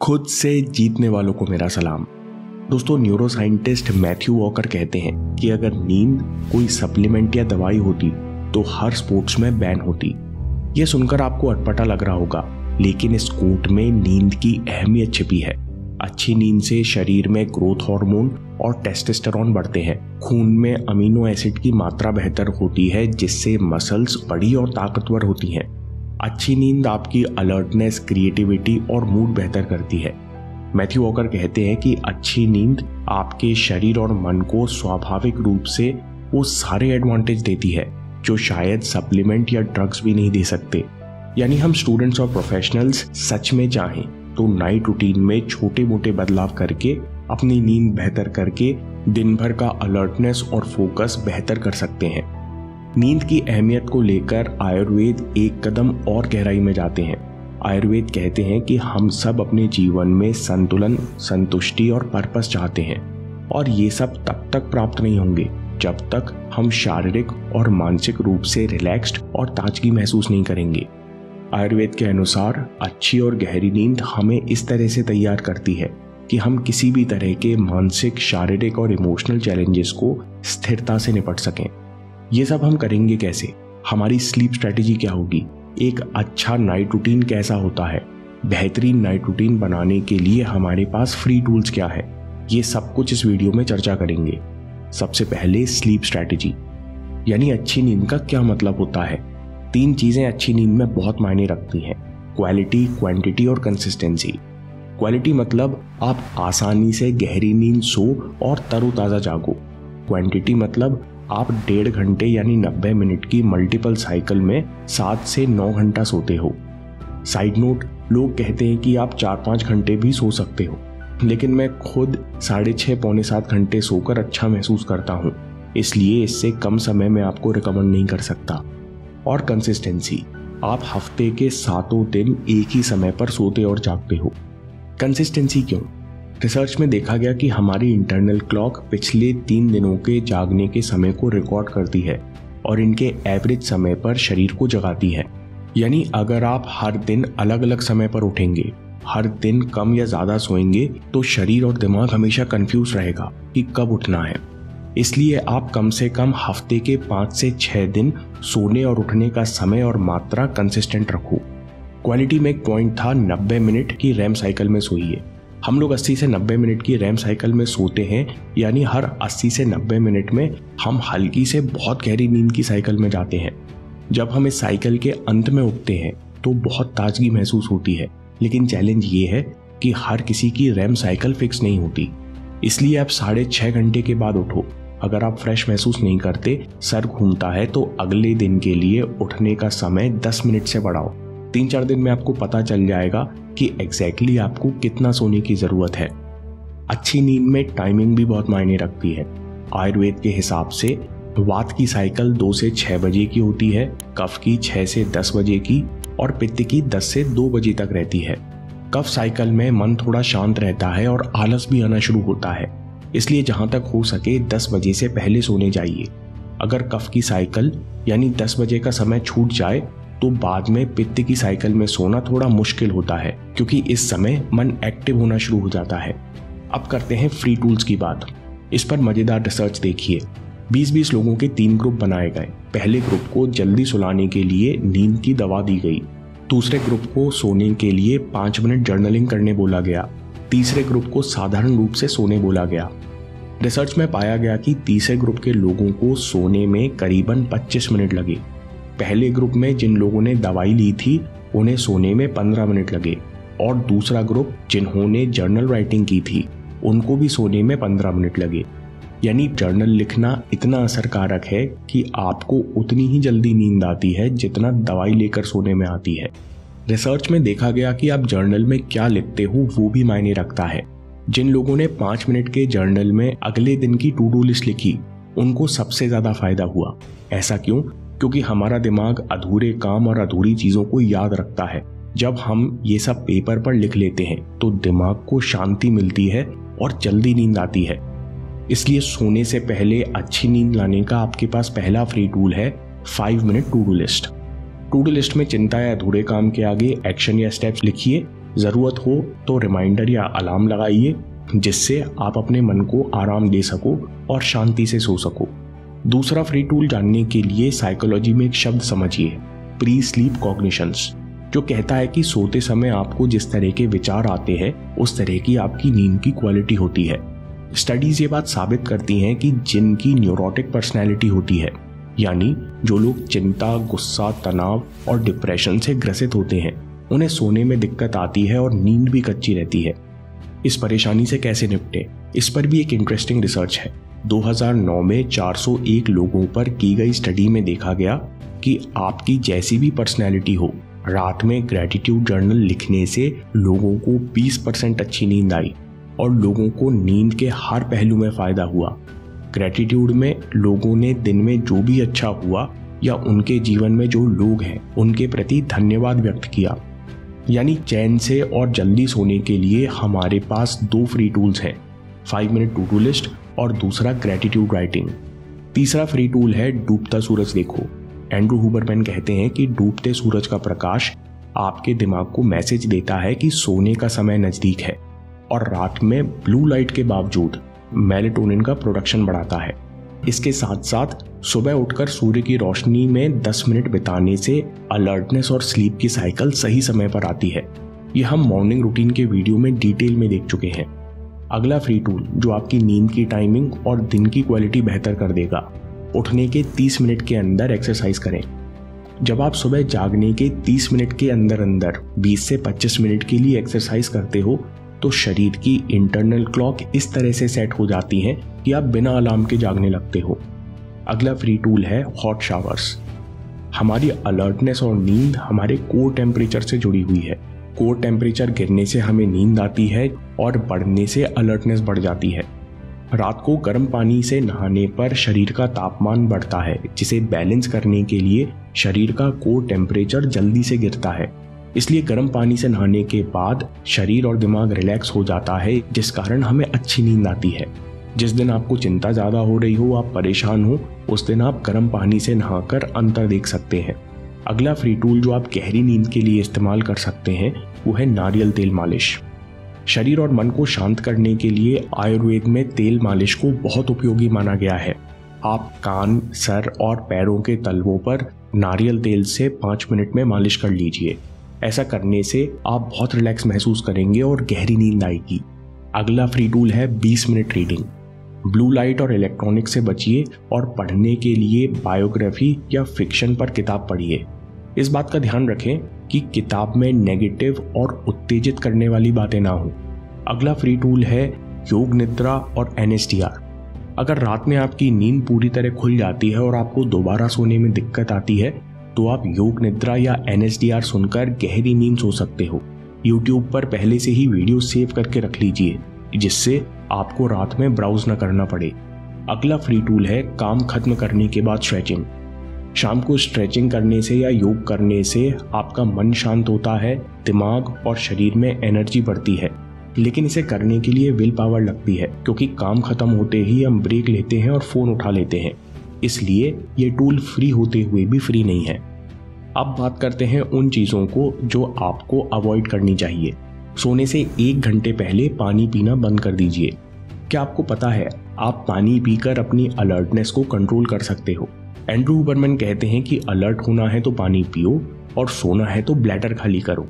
खुद से जीतने वालों को मेरा सलाम। दोस्तों न्यूरो साइंटिस्ट मैथ्यू वॉकर कहते हैं कि अगर नींद कोई सप्लीमेंट या दवाई होती तो हर स्पोर्ट्स में बैन होती। यह सुनकर आपको अटपटा लग रहा होगा, लेकिन इस कोट में नींद की अहमियत छिपी है। अच्छी नींद से शरीर में ग्रोथ हार्मोन और टेस्टोस्टेरोन बढ़ते हैं। खून में अमीनो एसिड की मात्रा बेहतर होती है, जिससे मसल्स बड़ी और ताकतवर होती हैं। अच्छी नींद आपकी अलर्टनेस क्रिएटिविटी और मूड बेहतर करती है। मैथ्यू वॉकर कहते हैं कि अच्छी नींद आपके शरीर और मन को स्वाभाविक रूप से वो सारे एडवांटेज देती है, जो शायद सप्लीमेंट या ड्रग्स भी नहीं दे सकते। यानी हम स्टूडेंट्स और प्रोफेशनल्स सच में चाहें तो नाइट रूटीन में छोटे मोटे बदलाव करके, अपनी नींद बेहतर करके, दिन भर का अलर्टनेस और फोकस बेहतर कर सकते हैं। नींद की अहमियत को लेकर आयुर्वेद एक कदम और गहराई में जाते हैं। आयुर्वेद कहते हैं कि हम सब अपने जीवन में संतुलन, संतुष्टि और पर्पस चाहते हैं, और ये सब तब तक प्राप्त नहीं होंगे, जब तक हम शारीरिक और मानसिक रूप से रिलैक्स्ड और ताजगी महसूस नहीं करेंगे। आयुर्वेद के अनुसार अच्छी और गहरी नींद हमें इस तरह से तैयार करती है कि हम किसी भी तरह के मानसिक, शारीरिक और इमोशनल चैलेंजेस को स्थिरता से निपट सकें। ये सब हम करेंगे कैसे? हमारी स्लीप स्ट्रेटेजी क्या होगी? एक अच्छा नाइट रूटीन कैसा होता है? बेहतरीन नाइट रूटीन बनाने के लिए हमारे पास फ्री टूल्स क्या है? ये सब कुछ इस वीडियो में चर्चा करेंगे। सबसे पहले स्लीप स्ट्रेटेजी यानी अच्छी नींद का क्या मतलब होता है? तीन चीज़ें अच्छी नींद में बहुत मायने रखती हैं। क्वालिटी क्वांटिटी और कंसिस्टेंसी क्वालिटी मतलब आप आसानी से गहरी नींद सो और तरोताजा जागो। क्वांटिटी मतलब आप डेढ़ घंटे यानी नब्बे मिनट की मल्टीपल साइकिल में सात से नौ घंटा सोते हो। साइड नोट लोग कहते हैं कि आप चार पाँच घंटे भी सो सकते हो, लेकिन मैं खुद साढ़े छः पौने सात घंटे सोकर अच्छा महसूस करता हूँ। इसलिए इससे कम समय में आपको रिकमेंड नहीं कर सकता। और कंसिस्टेंसी आप हफ़्ते के सातों दिन एक ही समय पर सोते और जागते हो। कंसिस्टेंसी क्यों? रिसर्च में देखा गया कि हमारी इंटरनल क्लॉक पिछले तीन दिनों के जागने के समय को रिकॉर्ड करती है और इनके एवरेज समय पर शरीर को जगाती है। यानी अगर आप हर दिन अलग अलग समय पर उठेंगे, हर दिन कम या ज़्यादा सोएँगे तो शरीर और दिमाग हमेशा कंफ्यूज रहेगा कि कब उठना है। इसलिए आप कम से कम हफ़्ते के पाँच से छह दिन सोने और उठने का समय और मात्रा कंसिस्टेंट रखो। क्वालिटी में एक पॉइंट था नब्बे मिनट की रैम साइकिल में सोइए। हम लोग 80 से 90 मिनट की रैम साइकिल में सोते हैं, यानी हर 80 से 90 मिनट में हम हल्की से बहुत गहरी नींद की साइकिल में जाते हैं। जब हम इस साइकिल के अंत में उठते हैं तो बहुत ताजगी महसूस होती है। लेकिन चैलेंज ये है कि हर किसी की रैम साइकिल फिक्स नहीं होती। इसलिए आप साढ़े छः घंटे के बाद उठो। अगर आप फ्रेश महसूस नहीं करते, सर घूमता है तो अगले दिन के लिए उठने का समय 10 मिनट से बढ़ाओ। तीन चार दिन में आपको पता चल जाएगा कि एग्जैक्टली exactly आपको कितना सोने की ज़रूरत है। अच्छी नींद में टाइमिंग भी बहुत मायने रखती है। आयुर्वेद के हिसाब से वात की साइकिल दो से छह बजे की होती है, कफ की छह से दस बजे की और पित्त की दस से दो बजे तक रहती है। कफ साइकिल में मन थोड़ा शांत रहता है और आलस भी आना शुरू होता है। इसलिए जहाँ तक हो सके दस बजे से पहले सोने जाइए। अगर कफ की साइकिल यानी दस बजे का समय छूट जाए तो बाद में पित्त की साइकिल में सोना थोड़ा मुश्किल होता है, क्योंकि इस समय मन एक्टिव होना शुरू हो जाता है। अब करते हैं फ्री टूल्स की बात। इस पर मज़ेदार रिसर्च देखिए। 20-20 लोगों के तीन ग्रुप बनाए गए। पहले ग्रुप को जल्दी सुलाने के लिए नींद की दवा दी गई। दूसरे ग्रुप को सोने के लिए पाँच मिनट जर्नलिंग करने बोला गया। तीसरे ग्रुप को साधारण रूप से सोने बोला गया। रिसर्च में पाया गया कि तीसरे ग्रुप के लोगों को सोने में करीबन 25 मिनट लगे। पहले ग्रुप में जिन लोगों ने दवाई ली थी, उन्हें सोने में पंद्रह मिनट लगे। और दूसरा ग्रुप जिन्होंने जर्नल राइटिंग की थी, उनको भी सोने में पंद्रह मिनट लगे। यानी जर्नल लिखना इतना असरकारक है कि आपको उतनी ही जल्दी नींद आती है जितना दवाई लेकर सोने में आती है। रिसर्च में देखा गया कि आप जर्नल में क्या लिखते हो, वो भी मायने रखता है। जिन लोगों ने पाँच मिनट के जर्नल में अगले दिन की टू डू लिस्ट लिखी, उनको सबसे ज़्यादा फ़ायदा हुआ। ऐसा क्यों? क्योंकि हमारा दिमाग अधूरे काम और अधूरी चीज़ों को याद रखता है। जब हम ये सब पेपर पर लिख लेते हैं तो दिमाग को शांति मिलती है और जल्दी नींद आती है। इसलिए सोने से पहले अच्छी नींद लाने का आपके पास पहला फ्री टूल है five minute to do list to do list में चिंता या अधूरे काम के आगे एक्शन या स्टेप्स लिखिए। ज़रूरत हो तो रिमाइंडर या अलार्म लगाइए, जिससे आप अपने मन को आराम दे सको और शांति से सो सको। दूसरा फ्री टूल जानने के लिए साइकोलॉजी में एक शब्द समझिए प्री स्लीप कॉग्निशंस जो कहता है कि सोते समय आपको जिस तरह के विचार आते हैं, उस तरह की आपकी नींद की क्वालिटी होती है। स्टडीज़ ये बात साबित करती हैं कि जिनकी न्यूरोटिक पर्सनैलिटी होती है, यानी जो लोग चिंता, गुस्सा, तनाव और डिप्रेशन से ग्रसित होते हैं, उन्हें सोने में दिक्कत आती है और नींद भी कच्ची रहती है। इस परेशानी से कैसे निपटे? इस पर भी एक इंटरेस्टिंग रिसर्च है। 2009 में 401 लोगों पर की गई स्टडी में देखा गया कि आपकी जैसी भी पर्सनैलिटी हो, रात में ग्रेटिट्यूड जर्नल लिखने से लोगों को 20 परसेंट अच्छी नींद आई और लोगों को नींद के हर पहलू में फ़ायदा हुआ। ग्रेटिट्यूड में लोगों ने दिन में जो भी अच्छा हुआ या उनके जीवन में जो लोग हैं, उनके प्रति धन्यवाद व्यक्त किया। यानी चैन से और जल्दी सोने के लिए हमारे पास दो फ्री टूल्स हैं। Five minute to to list और दूसरा ग्रेटिट्यूड राइटिंग तीसरा फ्री टूल है डूबता सूरज देखो। एंड्रू हुबरमैन कहते हैं कि डूबते सूरज का प्रकाश आपके दिमाग को मैसेज देता है कि सोने का समय नज़दीक है और रात में ब्लू लाइट के बावजूद मेलेटोनिन का प्रोडक्शन बढ़ाता है। इसके साथ साथ सुबह उठकर सूर्य की रोशनी में 10 मिनट बिताने से अलर्टनेस और स्लीप की साइकिल सही समय पर आती है। यह हम मॉर्निंग रूटीन के वीडियो में डिटेल में देख चुके हैं। अगला फ्री टूल जो आपकी नींद की टाइमिंग और दिन की क्वालिटी बेहतर कर देगा। उठने के 30 मिनट के अंदर एक्सरसाइज करें। जब आप सुबह जागने के 30 मिनट के अंदर अंदर 20 से 25 मिनट के लिए एक्सरसाइज करते हो तो शरीर की इंटरनल क्लॉक इस तरह से सेट हो जाती है कि आप बिना अलार्म के जागने लगते हो। अगला फ्री टूल है हॉट शावर्स हमारी अलर्टनेस और नींद हमारे कोर टेम्परेचर से जुड़ी हुई है। कोर टेम्परेचर गिरने से हमें नींद आती है और बढ़ने से अलर्टनेस बढ़ जाती है। रात को गर्म पानी से नहाने पर शरीर का तापमान बढ़ता है, जिसे बैलेंस करने के लिए शरीर का कोर टेम्परेचर जल्दी से गिरता है। इसलिए गर्म पानी से नहाने के बाद शरीर और दिमाग रिलैक्स हो जाता है, जिस कारण हमें अच्छी नींद आती है। जिस दिन आपको चिंता ज़्यादा हो रही हो, आप परेशान हो, उस दिन आप गर्म पानी से नहाकर अंतर देख सकते हैं। अगला फ्री टूल जो आप गहरी नींद के लिए इस्तेमाल कर सकते हैं, वो है नारियल तेल मालिश। शरीर और मन को शांत करने के लिए आयुर्वेद में तेल मालिश को बहुत उपयोगी माना गया है। आप कान, सर और पैरों के तलवों पर नारियल तेल से पाँच मिनट में मालिश कर लीजिए। ऐसा करने से आप बहुत रिलैक्स महसूस करेंगे और गहरी नींद आएगी। अगला फ्री टूल है 20 मिनट रीडिंग ब्लू लाइट और इलेक्ट्रॉनिक से बचिए और पढ़ने के लिए बायोग्राफी या फिक्शन पर किताब पढ़िए। इस बात का ध्यान रखें कि किताब में नेगेटिव और उत्तेजित करने वाली बातें ना हो। अगला फ्री टूल है योग निद्रा और एनएसडीआर अगर रात में आपकी नींद पूरी तरह खुल जाती है और आपको दोबारा सोने में दिक्कत आती है तो आप योग निद्रा या एनएसडीआर सुनकर गहरी नींद सो सकते हो। यूट्यूब पर पहले से ही वीडियो सेव करके रख लीजिए, जिससे आपको रात में ब्राउज न करना पड़े। अगला फ्री टूल है काम खत्म करने के बाद स्ट्रेचिंग शाम को स्ट्रेचिंग करने से या योग करने से आपका मन शांत होता है, दिमाग और शरीर में एनर्जी बढ़ती है। लेकिन इसे करने के लिए विल पावर लगती है, क्योंकि काम खत्म होते ही हम ब्रेक लेते हैं और फ़ोन उठा लेते हैं। इसलिए ये टूल फ्री होते हुए भी फ्री नहीं है। अब बात करते हैं उन चीज़ों को जो आपको अवॉइड करनी चाहिए। सोने से एक घंटे पहले पानी पीना बंद कर दीजिए। क्या आपको पता है, आप पानी पीकर अपनी अलर्टनेस को कंट्रोल कर सकते हो। एंड्रू बर्मन कहते हैं कि अलर्ट होना है तो पानी पियो और सोना है तो ब्लैडर खाली करो।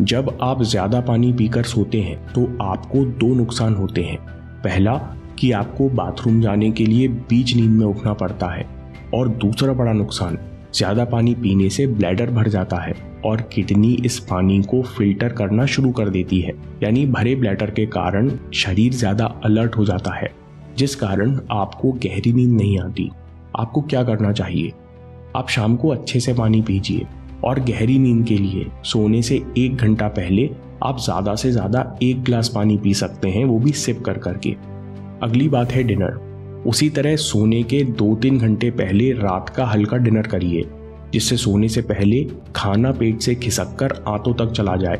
जब आप ज़्यादा पानी पीकर सोते हैं तो आपको दो नुकसान होते हैं। पहला, कि आपको बाथरूम जाने के लिए बीच नींद में उठना पड़ता है। और दूसरा बड़ा नुकसान ज़्यादा पानी पीने से ब्लैडर भर जाता है और किडनी इस पानी को फ़िल्टर करना शुरू कर देती है। यानी भरे ब्लैडर के कारण शरीर ज़्यादा अलर्ट हो जाता है, जिस कारण आपको गहरी नींद नहीं आती। आपको क्या करना चाहिए? आप शाम को अच्छे से पानी पीजिए और गहरी नींद के लिए सोने से एक घंटा पहले आप ज़्यादा से ज़्यादा एक गिलास पानी पी सकते हैं, वो भी सिप कर करके। अगली बात है डिनर उसी तरह सोने के दो तीन घंटे पहले रात का हल्का डिनर करिए, जिससे सोने से पहले खाना पेट से खिसक कर आंतों तक चला जाए।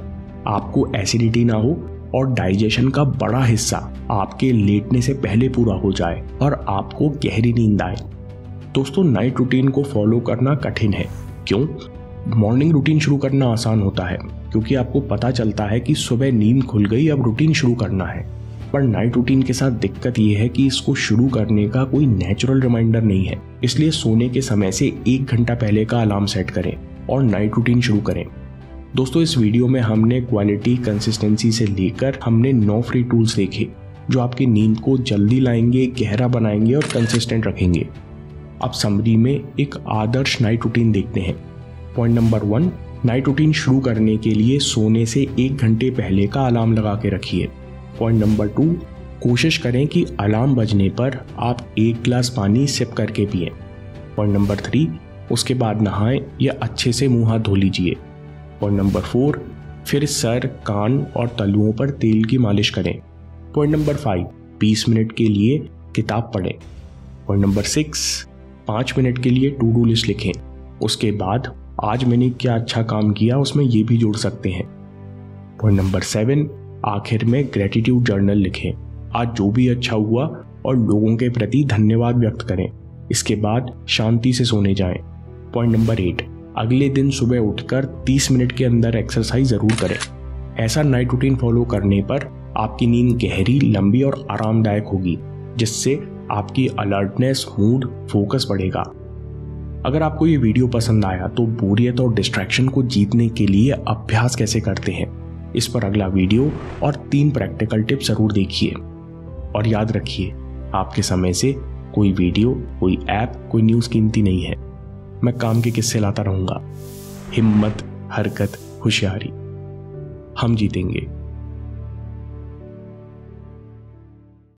आपको एसिडिटी ना हो और डाइजेशन का बड़ा हिस्सा आपके लेटने से पहले पूरा हो जाए और आपको गहरी नींद आए। दोस्तों नाइट रूटीन को फॉलो करना कठिन है। क्यों? मॉर्निंग रूटीन शुरू करना आसान होता है, क्योंकि आपको पता चलता है कि सुबह नींद खुल गई, अब रूटीन शुरू करना है। पर नाइट रूटीन के साथ दिक्कत यह है कि इसको शुरू करने का कोई नेचुरल रिमाइंडर नहीं है। इसलिए सोने के समय से एक घंटा पहले का अलार्म सेट करें और नाइट रूटीन शुरू करें। दोस्तों, इस वीडियो में हमने क्वालिटी कंसिस्टेंसी से लेकर हमने नौ फ्री टूल्स देखे, जो आपकी नींद को जल्दी लाएँगे, गहरा बनाएँगे और कंसिस्टेंट रखेंगे। अब समरी में एक आदर्श नाइट रूटीन देखते हैं। Point number one night routine शुरू करने के लिए सोने से एक घंटे पहले का अलार्म लगा के रखिए। पॉइंट नंबर टू, कोशिश करें कि अलार्म बजने पर आप एक गिलास पानी सिप करके पिए। पॉइंट नंबर थ्री, उसके बाद नहाएँ या अच्छे से मुँह हाथ धो लीजिए। पॉइंट नंबर फोर, फिर सर, कान और तलुओं पर तेल की मालिश करें। पॉइंट नंबर फाइव, बीस मिनट के लिए किताब पढ़ें। पॉइंट नंबर सिक्स, पाँच मिनट के लिए टू डू लिस्ट लिखें। उसके बाद, आज मैंने क्या अच्छा काम किया उसमें ये भी जोड़ सकते हैं। पॉइंट नंबर सेवन आखिर में ग्रेटिट्यूड जर्नल लिखें। आज जो भी अच्छा हुआ और लोगों के प्रति धन्यवाद व्यक्त करें। इसके बाद शांति से सोने जाएँ। पॉइंट नंबर एट अगले दिन सुबह उठकर 30 मिनट के अंदर एक्सरसाइज ज़रूर करें। ऐसा नाइट रूटीन फॉलो करने पर आपकी नींद गहरी, लंबी और आरामदायक होगी, जिससे आपकी अलर्टनेस मूड फोकस बढ़ेगा। अगर आपको ये वीडियो पसंद आया तो बोरियत और डिस्ट्रैक्शन को जीतने के लिए अभ्यास कैसे करते हैं? इस पर अगला वीडियो और तीन प्रैक्टिकल टिप ज़रूर देखिए। और याद रखिए, आपके समय से कोई वीडियो, कोई ऐप, कोई न्यूज़ कीमती नहीं है। मैं काम के किस्से लाता रहूँगा। हिम्मत, हरकत, होशियारी। हम जीतेंगे।